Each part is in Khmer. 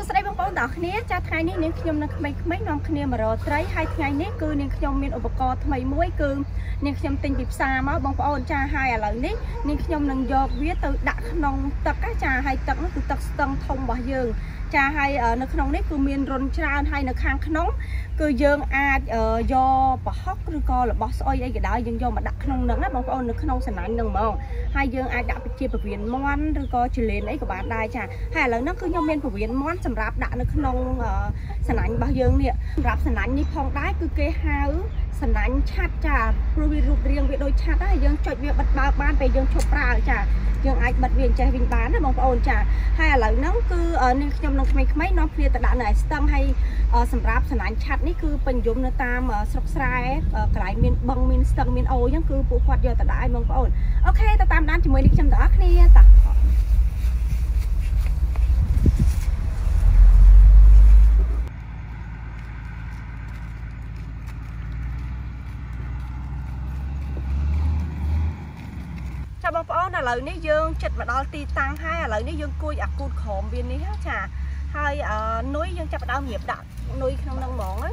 សួស្តីបងប្អូនទាំងអស់គ្នាចាថ្ងៃនេះនាងខ្ញុំនិងក្មេងៗនាំគ្នាមករកត្រីហើយថ្ងៃនេះគឺនាងខ្ញុំមានឧបករណ៍ថ្មីមួយគឺនាងខ្ញុំទិញពីផ្សារមកបងប្អូនចាហើយឥឡូវនេះនាងខ្ញុំនឹងយកវាទៅដាក់ក្នុងទឹកចាហើយទឹកនោះគឺទឹកស្ទឹងធំរបស់យើងចាហើយនៅក្នុងនេះគឺមានរុនច្រើនហើយនៅខាងក្នុង គឺយើងអាចយកប្រហុកឬក៏របស់ស្អុយអីក៏ដោយយើងយកមកដាក់ក្នុងហ្នឹងណាបងប្អូននៅក្នុងសណាញ់ហ្នឹងហ្មងហើយយើងអាចដាក់ជាពវៀនមាន់ឬក៏ចលៀនអីក៏បានដែរចាហើយឥឡូវហ្នឹងគឺខ្ញុំមានពវៀនមាន់សម្រាប់ដាក់នៅក្នុងសណាញ់របស់យើងនេះសម្រាប់សណាញ់នេះផងដែរគឺគេហៅ សណាញ់ឆាត់ចាព្រោះវារូបរាងវាដូចឆាត់ហើយយើងចុចវាបិទបើកបានពេលយើងឈប់ប្រើចាយើងអាចបិទវាចេះវិញបានណាបងប្អូនចាហើយឥឡូវហ្នឹងគឺនាងខ្ញុំនឹងក្មេងៗនាំគ្នាទៅដាក់នៅឯស្ទឹងហើយសម្រាប់សណាញ់ឆាត់នេះគឺពេញនិយមនៅតាមស្រុកស្រែកន្លែងមានបឹងមានស្ទឹងមានអូអញ្ចឹងគឺពួកគាត់យកទៅដាក់ឲ្យបងប្អូនអូខេទៅតាមដានជាមួយនេះខ្ញុំទាំងអស់គ្នាតាចាបងប្អូនឥ ឡូវនេះយើងចិត្តមកដល់ទីតាំងហើយឥឡូវនេះយើងគួយអាគូតក្រោមវានេះចាហើយនុយយើងចាប់ផ្ដើមរៀបដាក់នុយក្នុងនឹងហ្មងណា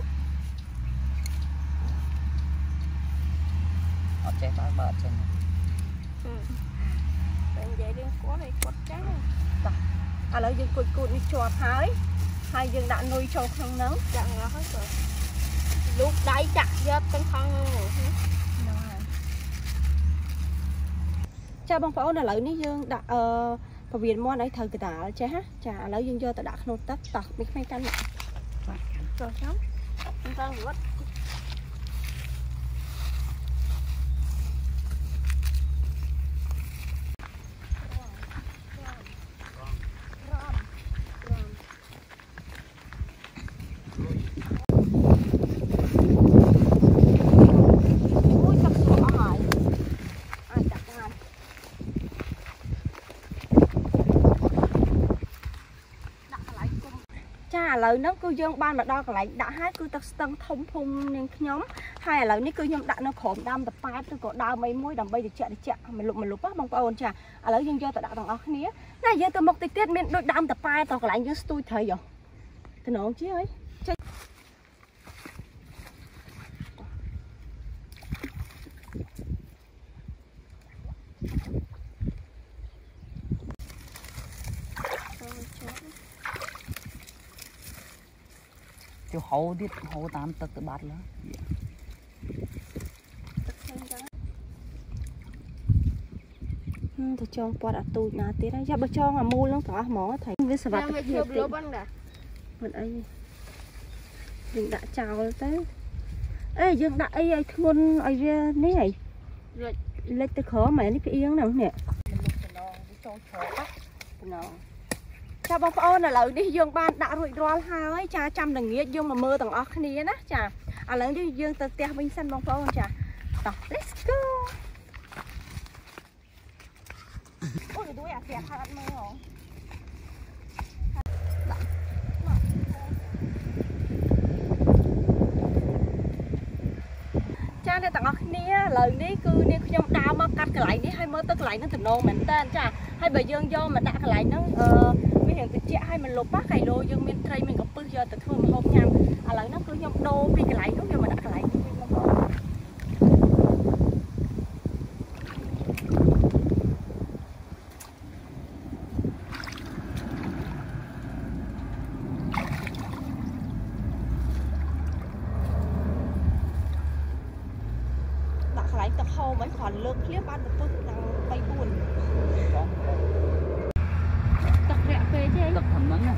អត់ចេះបើបើអត់ចេះតែនិយាយរឿងគាត់ឲ្យគាត់ចេះបាទឥឡូវយើងគួចគូតនេះជាប់ហើយហើយយើងដាក់នុយចូលក្នុងនឹងចាក់អស់ហើយគាត់លូកដៃចាក់យកទាំងខាង ចាបងប្អូនឥឡូវនេះយើងដាក់អឺពវៀនមាន់ឲ្យត្រូវកដាលចេះហ៎ចាឥឡូវយើងយកទៅដាក់ក្នុងទឹកតោះមិនខ្មេងកាន់បាទចូលខ្ញុំខ្ញុំត្រូវរត់ ឥឡូវហ្នឹងគឺយើងបានមកដល់កន្លែងដាក់ហើយគឺទឹកស្ទឹងធំភូមិនាងខ្ញុំហើយឥឡូវនេះគឺខ្ញុំដាក់នៅក្រោមដើមតប៉ែតឬក៏ដើមអីមួយដើម្បីត្រជាក់ត្រជាក់មួយលុបមួយលុបបងប្អូនចាឥឡូវយើងយកទៅដាក់ទាំងអស់គ្នាណាយើងទៅមុខតិចទៀតមានដូចដើមតប៉ែតទៅកន្លែងយើងស្ទូចត្រីហ៎តំណងជាអីចូ លហូរទៀតហូរតាមទឹកទៅបាត់ឡើយទៅចងពាត់អាទូចណាទៀតហើយយ៉ាបើចងអាមូលហ្នឹងទាំងអស់ហ្មងថៃវាសវត្ថិភាពទៀតមិនដែរមិនអីយើងដាក់ចោលទៅអេយើងដាក់អីឲ្យធ្ងន់ឲ្យវានេះហីលិចទៅក្រមែននេះផ្អៀងហ្នឹងនេះចូលច្រកណាចា បងប្អូនឥឡូវនេះយើងបានដាក់រួចរាល់ហើយចាចាំល្ងាចយើងមកមើលទាំងអស់គ្នាណាចាឥឡូវនេះយើងទៅផ្ទះវិញសិនបងប្អូនចាតោះ let's go អូយដូចអាផ្ទះខាត់មើលហ៎ចាអ្នកទាំងអស់គ្នាឥឡូវនេះគឺនាងខ្ញុំដើរមកកាត់កន្លែងនេះហើយមើលទៅកន្លែងហ្នឹងទំនងមែនតើចាហើយបើយើងយកមកដាក់កន្លែងហ្នឹងអឺ រៀងតិចឲ្យមិនលុបកៃឡូយើងមានត្រីមានកំពឹសយកទៅធ្វើម្ហូបញ៉ាំឥឡូវហ្នឹងគឺខ្ញុំដូរពីកន្លែងនោះយកមកដាក់កន្លែងនេះវិញមកបងដាក់កន្លែងទឹកហូរមិនគ្រាន់លើកភ្លាមបានកំពឹសដល់3 4រាក់ពេកទេទឹកធំហ្នឹងណាណ៎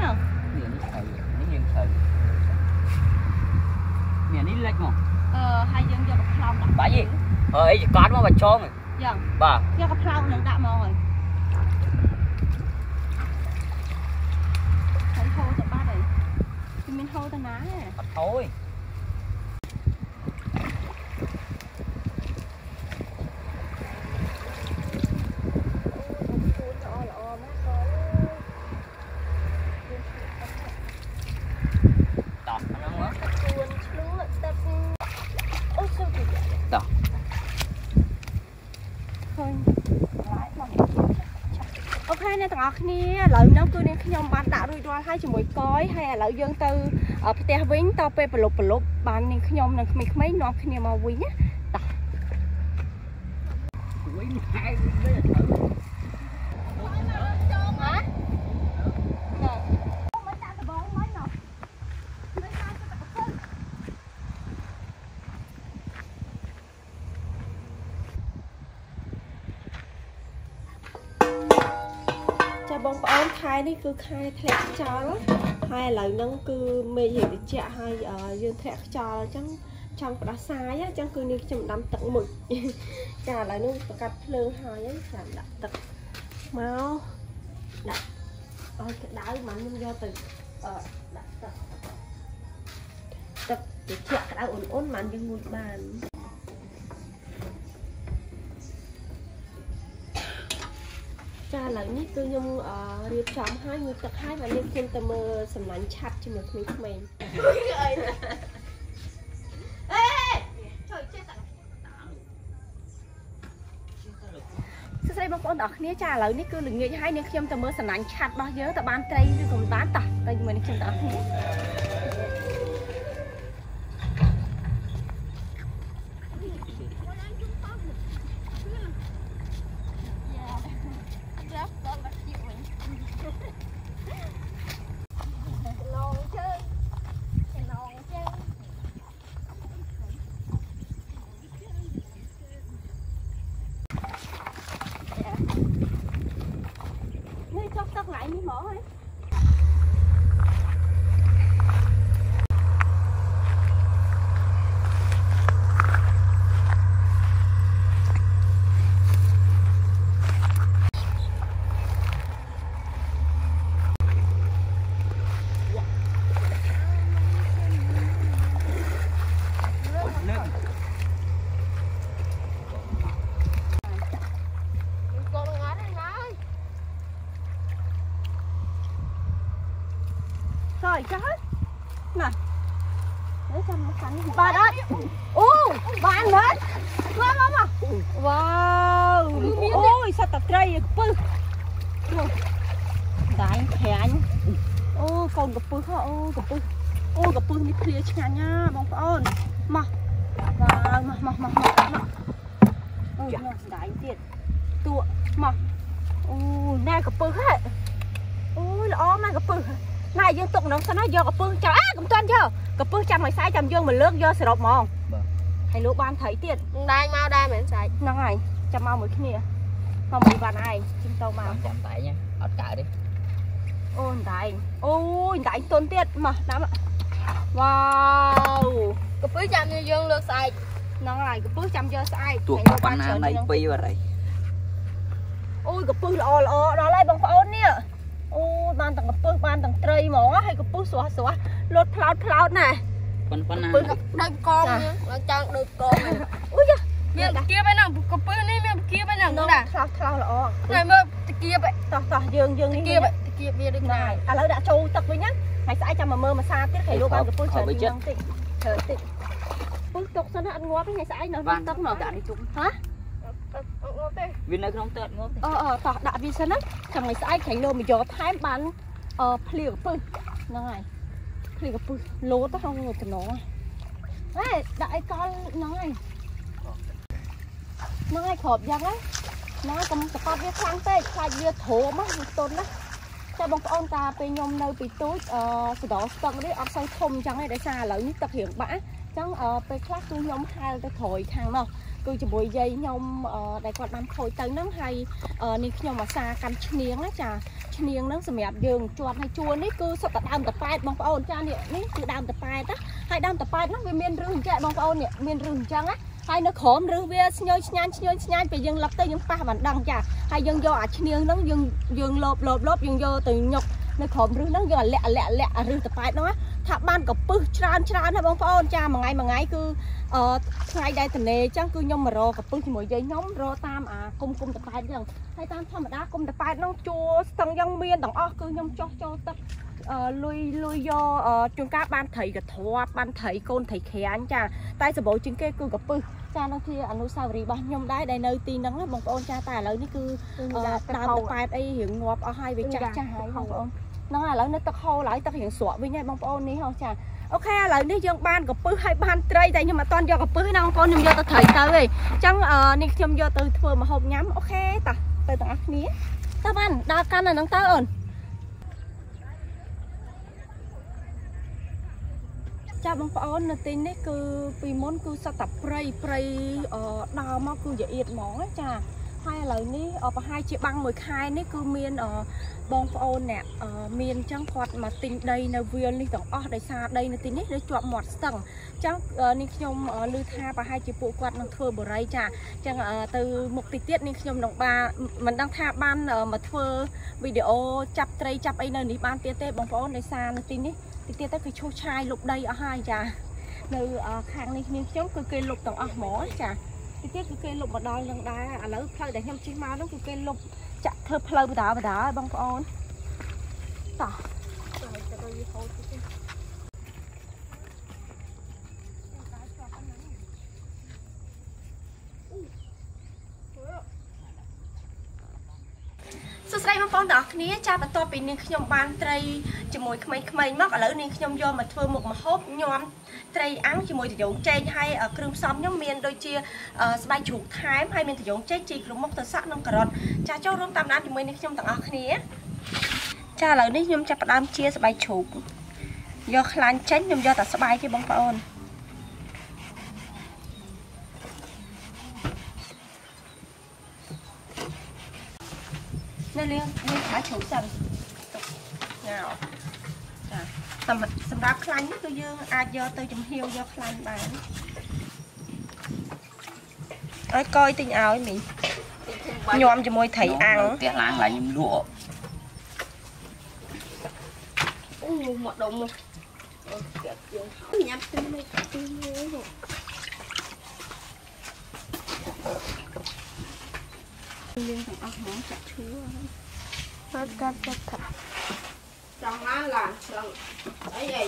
នេះនេះត្រូវនេះយើងត្រូវនេះនេះលិចមកអឺហើយយើងយកកផ្លោងដាក់បាច់អើអីកត់មកបាច់ចងយ៉ាងបាទយកកផ្លោងនឹងដាក់មកហើយហើយហូរទៅបាត់ហើយ មានហូរទៅណាអត់ហូរទេឃើញអូខេអ្នកទាំងទាំងអស់គ្នាឥឡូវហ្នឹងគឺនាងខ្ញុំបានដាក់រួចរាល់ហើយជាមួយកយហើយឥឡូវយើងទៅអឺ ផ្ទះវិញតពេលប្រឡប់ប្រឡប់បាននាងខ្ញុំនិងក្មេងៗនាំគ្នាមកវិញណាតោះ វិញហើយវិញទៅ ហ៎ចាមកដាក់ដបងមកណោះមិនថាទៅប្រគល់ចាបងប្អូ នខែនេះគឺខែធ្លាក់ខ្យល់ហើយឥឡូវហ្នឹងគឺមេឃរៀងត្រជាក់ហើយអឺយើងធ្លាក់ខ្យល់អញ្ចឹងចង់ផ្ដាសាយអញ្ចឹងគឺនេះខ្ញុំដាំទឹកមុជចាឥឡូវនេះប្រកាត់ភ្លើងហើយហើយចាំដាក់ទឹកមកដាក់ឲ្យក្តៅមកខ្ញុំយកទៅអឺដាក់ទឹកទឹកត្រជាក់ក្តៅអ៊ុនអ៊ុនមកយើងងូតបាន ចាឥឡូវនេះគឺខ្ញុំអឺរៀបចំហើយងូតទឹកហើយហើយនេះខ្ញុំទៅមើលសម្លាញ់ឆាត់ជាមួយក្មេងៗអេជួយចេះតាសួស្តីបងប្អូនទាំងអស់គ្នាចាឥឡូវនេះគឺល្ងាចហើយនាងខ្ញុំទៅមើលសំណាញ់ឆាត់របស់យើងទៅបានត្រីឬក៏មិនបានតោះទៅជាមួយនាងខ្ញុំទាំងអស់គ្នានេះចុះទឹកថ្ងៃនេះមកហើយ ហើយចាស់ហើយណានេះចាំមកកាន់នេះបានអត់អូបានមែនមកមកមកវ៉ាវអូយសត្វតត្រីកពឹសដាញ់ប្រាញ់អូកូនកពឹសហ៎អូកពឹសអូកពឹសនេះភ្លាឆ្ងាញ់ណាបងប្អូនមកវ៉ាវមកមកមកមកមកអូយនោះដាញ់ទៀតតួមកអូណែកពឹសហ៎អូយល្អម៉ែកពឹស ណែយើងទុកក្នុងសិនណាយកកពឹសចាំអាកុំតាន់យកកពឹសចាំឲ្យសាយចាំយើងមកលើកយកសរុបហ្មងហើយលោកបានត្រីទៀតដាច់មកដែរមែនសាច់ហ្នឹងហើយចាំមកមួយគ្នាមកមួយបានឯងជិះទៅមកចាំតែញអត់កើតទេអូនតែងអូយតែងទុនទៀតមកដាំវ៉ាវកពឹសចាំយើងលើកស្អែកហ្នឹងហើយកពឹសចាំយកស្អែកទួហើយលោកប៉ុណ្ណាច្រើនណៃជាងពីរអីអូយកពឹសល្អល្អដល់ហើយបងប្អូននេះ អូបានទាំងកពឹសបានទាំងត្រីហ្មងហើយកពឹសស្រស់ស្រស់លត់ផ្លោតផ្លោតណាប៉ុណ្ប៉ុណ្ណាពឹសដូចកងឡើងចង់ដូចកងអូយយ៉ាមានគៀបឯហ្នឹងកពឹសនេះមានគៀបឯហ្នឹងហ្នឹងដែរឆ្លោះឆ្លោះល្អហើយមើលតគៀបតោះតោះយើងយើងនេះគៀបតគៀបវាដូចហ្នឹងណាហើយឥឡូវដាក់ចូលទឹកវិញណាហើយស្អែកចាំមកមើលម្សាទៀតគេលោកបានកពុះច្រើនហ្នឹងតិចច្រើនតិចពុះទុកសិនណាអត់ងាប់ទេថ្ងៃស្អែកនៅបានទឹកនោះដាក់នេះជុំហ៎ង ប់ទេវានៅក្នុងទឹកងប់ទេអឺអឺតោះដាក់វាសិនណាចាំថ្ងៃស្អែកខាញ់លោមកយកថែមបានអឺភ្លៀកពុះហ្នឹងហើយភ្លៀកពុះលោតទៅក្នុងតំណងហេដាក់អីកលហ្នឹងហើយហ្នឹងហើយគ្របយ៉ាងហ្នឹងហ្នឹងហើយកុំសកត់វាខ្លាំងពេកខ្លាចវាធំហ្នឹងវាទុនណា តែបងប្អូនតាពេលខ្ញុំនៅពីទូចអឺសដស្ទឹងនេះអត់សូវធំអញ្ចឹងទេដោយសារឥឡូវនេះទឹករៀងបាក់អញ្ចឹងអឺពេលខ្លះគឺខ្ញុំហែលទៅក្រោយខាងនោះគឺជាមួយយាយខ្ញុំអឺដែលគាត់បានខូចទៅហ្នឹងហើយអឺនេះខ្ញុំអាសាកាន់ឈ្នៀងណាចាឈ្នៀងហ្នឹងសម្រាប់យើងជាប់ហើយជួរនេះគឺសុទ្ធតែដើមតប៉ែតបងប្អូនចានេះនេះគឺដើមតប៉ែតណាហើយដើមតប៉ែតហ្នឹងវាមានរឹសអញ្ចឹងបងប្អូននេះមានរឹសអញ្ចឹងណា ហើយនៅក្រោមរឹសវាស្ញយឆ្ញាញ់ឆ្ញយឆ្ញាញ់ពេលយើងលឹកទៅយើងប៉ះបានដឹងចាហើយយើងយកអាឈ្នៀងហ្នឹងយើងយើងលបលបលបយើងយកទៅញុកនៅក្រោមរឹសហ្នឹងយកអាលាក់អាលាក់អាលាក់អារឹសតប៉ែតហ្នឹងណាថាបានកពឹសច្រើនច្រើនណាបងប្អូនចាមួយថ្ងៃមួយថ្ងៃគឺអឺថ្ងៃដែលតនេអញ្ចឹងគឺខ្ញុំមករកកពឹសជាមួយយាយខ្ញុំរកតាមអាគុំគុំតប៉ែតអញ្ចឹងហើយតាមធម្មតាគុំតប៉ែតហ្នឹងជួស្ទឹងយ៉ាងមានទាំងអស់គឺខ្ញុំចោះចូលទឹកអឺ លុយលុយយកអឺជួនកាលបានត្រីកធាត់បានត្រីកូនត្រីក្រាញចាតែសម្បូរជាងគេគឺកពឹសចានោះជាអនុស្សាវរីយ៍របស់ខ្ញុំដែរដែលនៅទីហ្នឹងណាបងប្អូនចាតែឥឡូវនេះគឺអឺដើមតប៉ែតអីរៀងងាប់អស់ហើយវាចាស់ចាស់ហើយបងប្អូនហ្នឹងហើយឥឡូវនៅទឹកហូរឡើយទឹករៀងស្រក់វិញហើយបងប្អូននេះហោះចាអូខេឥឡូវនេះយើងបានកពឹសហើយបានត្រីតែខ្ញុំអត់តន់យកកពឹសណាបងប្អូនខ្ញុំយកទៅត្រីទៅឯងអញ្ចឹងអឺនេះខ្ញុំយកទៅធ្វើម្ហូបញ៉ាំអូខេតោះទៅទាំងអស់គ្នាតើបានដើរកាន់នៅហ្នឹងទៅអូន ចាបងប្អូននៅទីនេះគឺពីមុនគឺសត្វតាព្រៃព្រៃអឺដើរមកគឺយាអៀតហ្មងណាចាហើយឥឡូវនេះអឺប្រហែលជាបាំងមួយខែនេះគឺមានអឺបងប្អូនអ្នកអឺមានអញ្ចឹងគាត់មកទិញដីនៅវាលនេះទាំងអស់ដោយសារដីនៅទីនេះនៅជាប់មាត់ស្ទឹងអញ្ចឹងអឺនេះខ្ញុំអឺឮថាប្រហែលជាពួកគាត់នឹងធ្វើបរិយចាអញ្ចឹងអឺទៅមុខទីទៀតនេះខ្ញុំនឹងបានមិនដឹងថាបានអឺមកធ្វើវីដេអូចាប់ត្រីចាប់អីនៅនេះបានទៀតទេបងប្អូនដោយសារនៅទីនេះ តិចទៀតទៅគឺឈូសឆាយលុបដីអស់ហើយចានៅអឺខាងនេះគ្នាខ្ញុំគឺគេលុបទាំងអស់ហ្មងចាតិចទៀតគឺគេលុបមកដល់នឹងដែរឥឡូវផ្លូវដែលខ្ញុំជិះមកនោះគឺគេលុបចាក់ធ្វើផ្លូវបដាបដាឲ្យបងប្អូនតោះទៅទៅយីហូតទៅសួស្តី បងប្អូនទាំងអស់គ្នាចាបន្ទាប់ពីនាងខ្ញុំបានត្រីជាមួយក្មេងៗមកឥឡូវនាងខ្ញុំយកមកធ្វើមុខម្ហូបញ៉ាំត្រីអាំងជាមួយត្រយូងចេកហើយអឺគ្រឿងផ្សំខ្ញុំមានដូចជាអឺស្បែកជ្រូកថែមហើយមានត្រយូងចេកជីគ្រមុខទៅសាក់និងការ៉ុតចាចូលរួមតាមដានជាមួយនាងខ្ញុំទាំងអស់គ្នាចាឥឡូវនេះខ្ញុំចាប់ផ្ដើមជាស្បែកជ្រូកយកខ្លាញ់ចេញខ្ញុំយកតែស្បែកទេបងប្អូន នៅលាងលាងขาជ្រូកសិនញ៉ាចាសម្រាប់សម្រាប់ខ្លាញ់នេះគឺយើងអាចយកទៅចំហៀវយកខ្លាញ់បានឲ្យកយទិញឲ្យមីងញោមជាមួយត្រីអាំងផ្ទះឡើងឡើងខ្ញុំលក់អូមកដុំមកអូកាត់យើងញ៉ាំទៅមិនទៅមួ យយើងទាំងអស់ហ្មងចាក់ឈួរហើយកាត់កាត់កាត់ចង់ឡានឡានចង់អីអី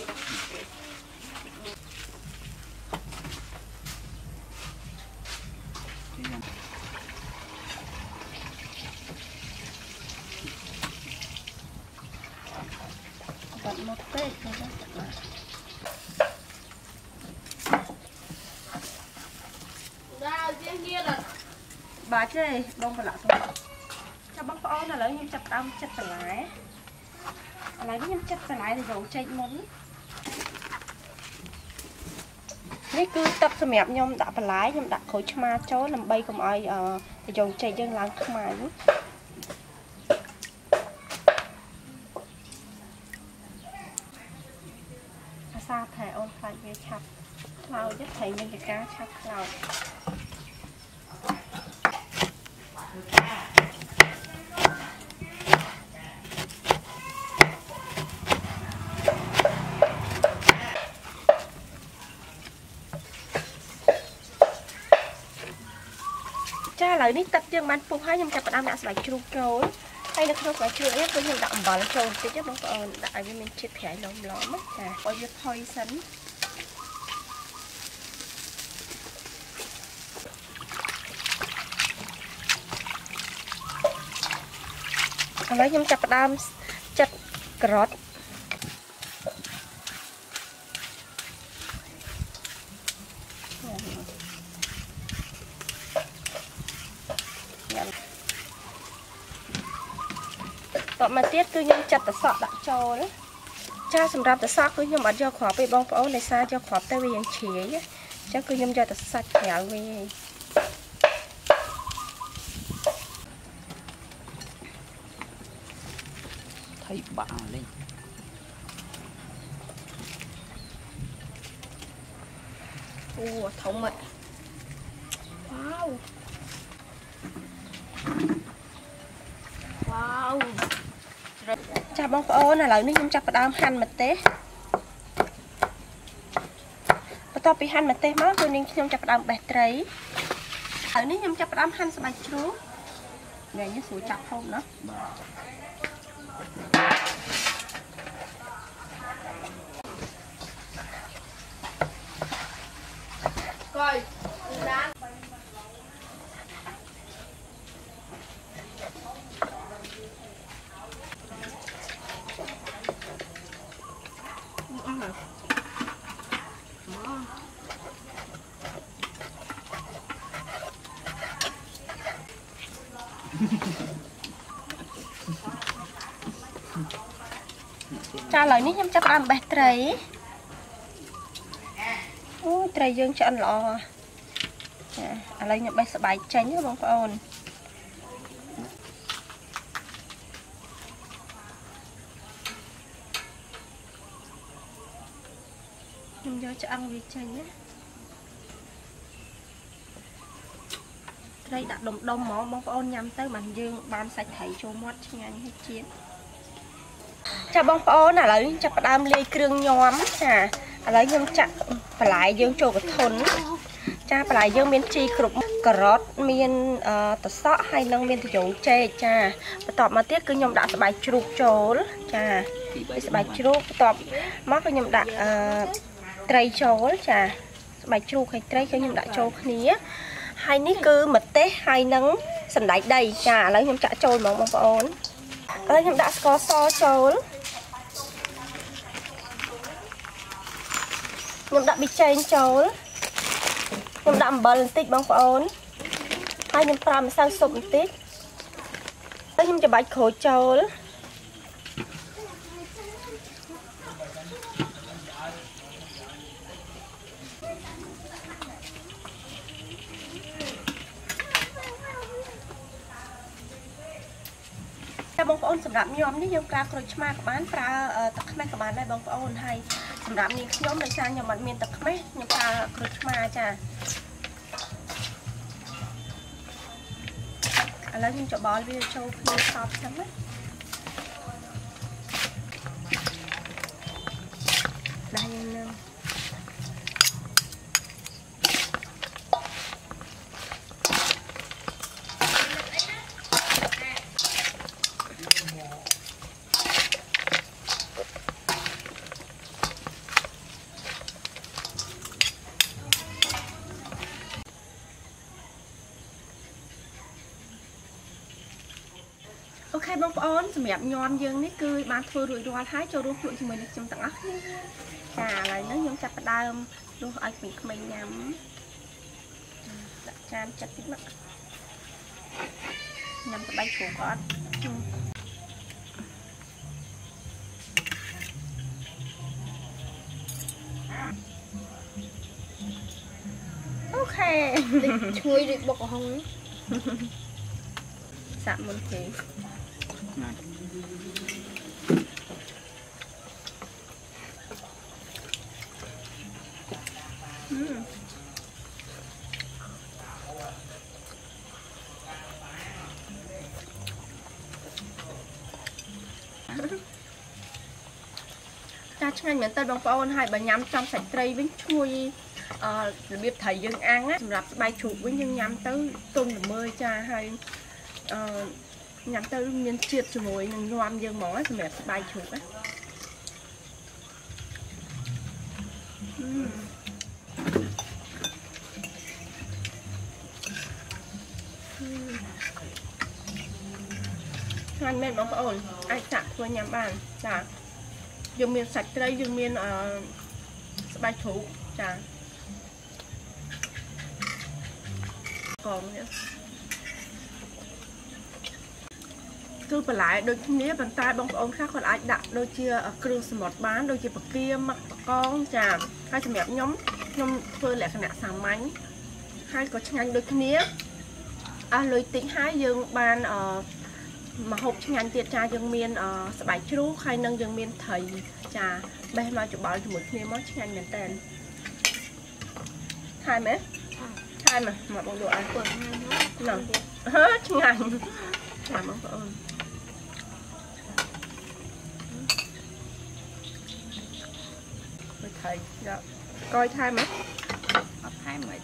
កាត់មកពេកទៅចាចាក់មក ដល់ជាងទៀតអត់ បាទទេបងប្រឡាក់សម្រាប់ចាំបងប្អូនឥឡូវខ្ញុំចាប់ផ្ដើមចិត្តបន្លែឥឡូវនេះខ្ញុំចិត្តបន្លែទៅយកចេកមុននេះគឺទឹកសម្រាប់ខ្ញុំដាក់បន្លែខ្ញុំដាក់ក្រូចឆ្មាចូលដើម្បីកុំឲ្យអឺទៅយកចេកយើងឡើងខ្មៅភាសាថៃអូនខ្លាចវាឆាប់ខ្លោចទេត្រីមានតែការឆាប់ខ្លោច វនេះទឹកយើងបានពុះហើយខ្ញុំចាប់ផ្ដើមដាក់ស្បែកជ្រូកចូលហើយនៅក្នុងស្បែកជ្រូកនេះគឺខ្ញុំដាក់អំបិលចូលបន្តិចណាបងប្អូនដាក់ឲ្យវាមានជាតិប្រៃឡំឡំណាចាឲ្យវាផុយសិនឥឡូវខ្ញុំចាប់ផ្ដើមចិតការ៉ុត តបមកទៀតគឺខ្ញុំចិតតសក់ដាក់ចូលចាសម្រាប់តសក់គឺខ្ញុំអត់យកគ្រាប់ទេបងប្អូនដោយសារយកគ្រាប់ទៅវាយ៉ាងជ្រាយណាអញ្ចឹងគឺខ្ញុំយកតែសាច់ក្រៅវិញឯងថៃបាក់លេងអូធំមកវ៉ាវវ៉ាវ ចាបងប្អូនឥឡូវនេះខ្ញុំចាប់ផ្ដើមហាន់ម្ទេសបន្ទាប់ពីហាន់ម្ទេសមកគឺនាងខ្ញុំចាប់ផ្ដើមបេះត្រីឥឡូវនេះខ្ញុំចាប់ផ្ដើមហាន់ស្បែកជ្រូកថ្ងៃនេះស្រួលចាប់ហូបណាកុយដាន ឥឡូវនេះខ្ញុំចាប់ផ្ដើមបេះត្រីអូយត្រីយើងឆ្អិនល្អចាឥឡូវខ្ញុំបេះស្បែកចេញណាបងប្អូនខ្ញុំយកឆ្អឹងវាចេញណាត្រីដាក់ដុំដុំហ្មងបងប្អូនញ៉ាំទៅបានយើងបានសាច់ត្រីចូលមាត់ឆ្ងាញ់ហើយជាតិ ចាបងប្អូនឥឡូវនេះចាប់ផ្ដើមលាយគ្រឿងញ៉ាំចាឥឡូវខ្ញុំចាក់បន្លែយើងចូលកធុនចាបន្លែយើងមានជីគ្រប់ការ៉ុតមានអឺតសក់ហើយនឹងមានត្រយូងចេកចាបន្ទាប់មកទៀតគឺខ្ញុំដាក់ស្បែកជ្រូកចូលចាស្បែកជ្រូកបន្ទាប់មកគឺខ្ញុំដាក់អឺត្រីចូលចាស្បែកជ្រូកហើយត្រីគឺខ្ញុំដាក់ចូលគ្នាហើយនេះគឺម្ទេសហើយនឹងសណ្តែកដីចាឥឡូវខ្ញុំចាក់ចូលហ្មងបងប្អូនឥឡូវខ្ញុំដាក់ស្ករសចូល ខ្ញុំដាក់ប៊ីចេងចូលខ្ញុំដាក់អំបិលបន្តិចបងប្អូនហើយខ្ញុំប្រើម្សៅស៊ុបបន្តិចហើយខ្ញុំច្របាច់ក្រូចចូលតែបងប្អូនសម្រាប់ញោមនេះយើងប្រើក្រូចឆ្មាក៏បានប្រើអឺទឹកខ្មេះក៏បានដែរបងប្អូនហើយ សម្រាប់នាងខ្ញុំដោយសារខ្ញុំអត់មានទឹកខ្មេះខ្ញុំប្រើក្រូចឆ្មាចាឥឡូវខ្ញុំច្បល់វាចូលគ្នាសពចឹងណាដៃយើងនឹង សម្រាប់ញោមយើងនេះគឺបានធ្វើរួចរាល់ហើយចូលរួមភ្លក់ជាមួយនឹងខ្ញុំទាំងអស់គ្នាចាឥឡូវនេះខ្ញុំចាប់ផ្ដើមដួសឲ្យក្មេងៗញ៉ាំដាក់ចានចិត្តតិចមកញ៉ាំស្បែកជ្រូកអត់អូខេឈ្ងុយដូចបុកកំហុងសាក់មុនគេ ចាឆ្ងាញ់មែនតើបងប្អូនហើយបើញ៉ាំចំសាច់ត្រីវិញឈ្ងុយអឺរបៀបត្រីយើងអាំងណាសម្រាប់ស្បែកជ្រូកវិញយើងញ៉ាំទៅទុំល្មើចាហើយអឺញ៉ាំទៅមានជាតិជាមួយនឹងញ៉ាំយើងហ្មងណាសម្រាប់ស្បែកជ្រូកណាអឺឆ្ងាញ់មែន បងប្អូនអាចចាក់ធ្វើញ៉ាំបានចាយើងមានសាច់ត្រីយើងមានអឺស្បែកជ្រូកចាកងនេះគឺបន្លែដូចគ្នាប៉ុន្តែបងប្អូនខ្លះគាត់អាចដាក់ដូចជាគ្រឿងសមុទ្របានដូចជាបកាមឹកបកងចាហើយសម្រាប់ខ្ញុំខ្ញុំធ្វើលក្ខណៈសាមញ្ញហើយក៏ឆ្ងាញ់ដូចគ្នាអស់លុយតិចហើយយើងបានអឺ មកហូបឆ្ងាញ់ទៀតចាយើងមានអស្បែកជ្រូកហើយនឹងយើងមានត្រីចាបេះមកច្បល់ជាមួយគ្នាមកឆ្ងាញ់មែនតើថែមទេថែមមកបងយកឲ្យពើថ្ងៃណាហ្នឹងហឺឆ្ងាញ់ចាបងប្អូនទៅត្រីយកកយថែមហ៎អត់ថែមមិន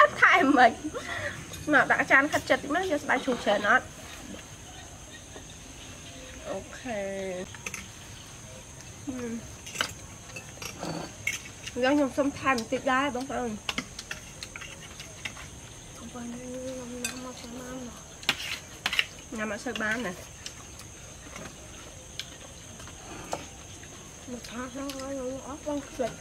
អត់ថែមមិនមកដាក់ចានខាត់ចិត្តតិចមកយកស្បែកជ្រូកច្រើនអត់ អូខេហឹមយ៉ាងខ្ញុំសុំថែមបន្តិចដែរបងប្អូនបងញ៉ាំញ៉ាំមកចាំមកញ៉ាំអត់សូវបានណាមកថាហើយអត់បងខ្លាច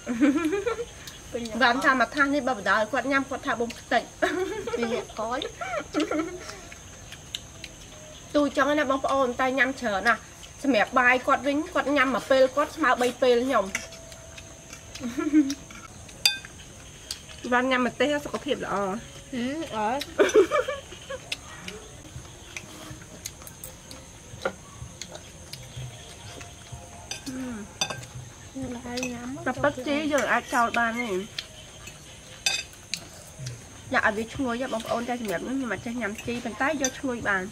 ពេលបានថាមកថាសនេះបើបដៅគាត់ញ៉ាំគាត់ថាបំខ្ទេចពេលកយទូចឹងណាបងប្អូនតែញ៉ាំច្រើនណាស់ សម្រាប់បាយគាត់វិញគាត់ញ៉ាំមួយពេលគាត់ស្មើ3ពេលខ្ញុំបានញ៉ាំម្ទេសសុខភាពល្អអឺអើតែប៉ិតជីយើងអាចចោលបានទេដាក់ឲ្យវាឈ្ងុយបងប្អូនតែសម្រាប់នេះខ្ញុំអាចចេះញ៉ាំជីប៉ុន្តែយកឈ្ងុយបាន